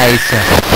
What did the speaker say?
é isso.